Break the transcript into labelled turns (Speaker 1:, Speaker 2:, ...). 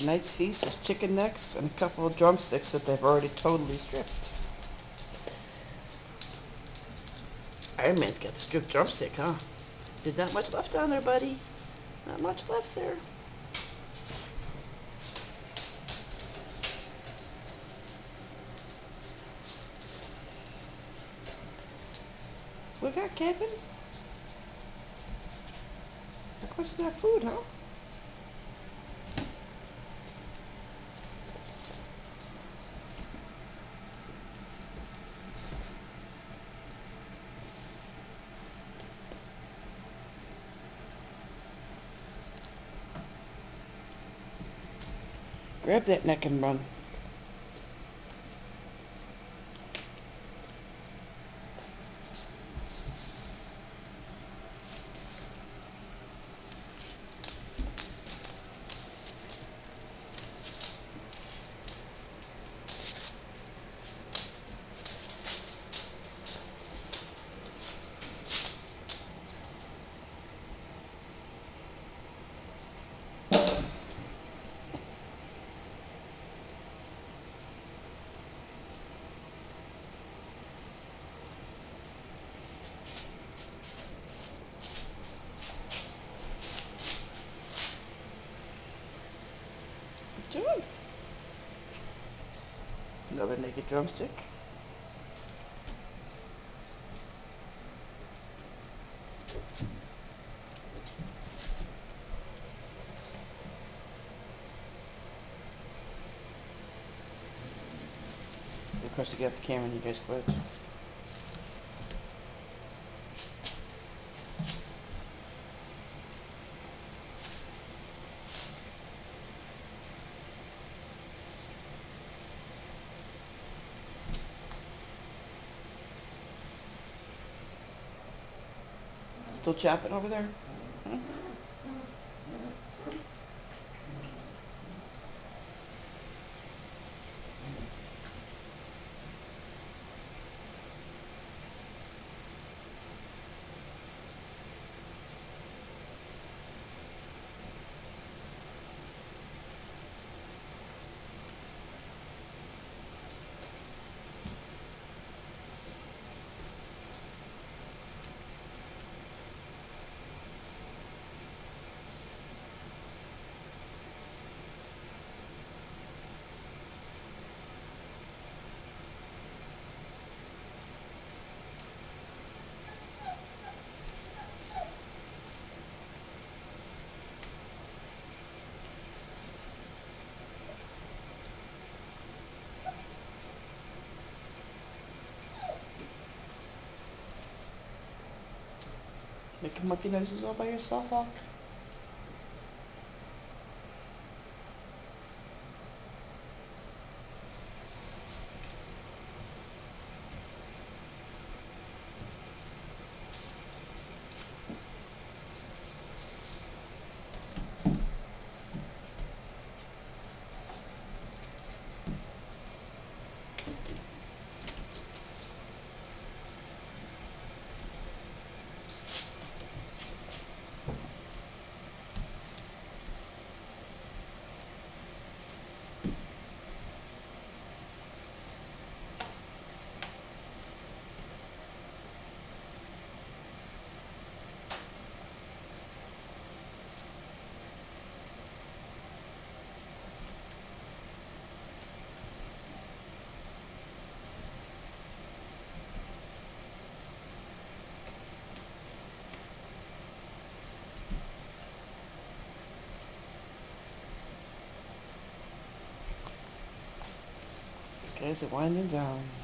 Speaker 1: tonight's feast is chicken necks and a couple of drumsticks that they've already totally stripped. Iron Man's got the stripped drumstick, huh? There's not much left on there, buddy. Not much left there. Look out, Kevin. Look what's that food, huh? Grab that neck and run. Another naked drumstick. Of course, to get the camera and you guys quit. Still chopping over there? Huh? Making monkey noises all by yourself, Hawk? Is it winding down?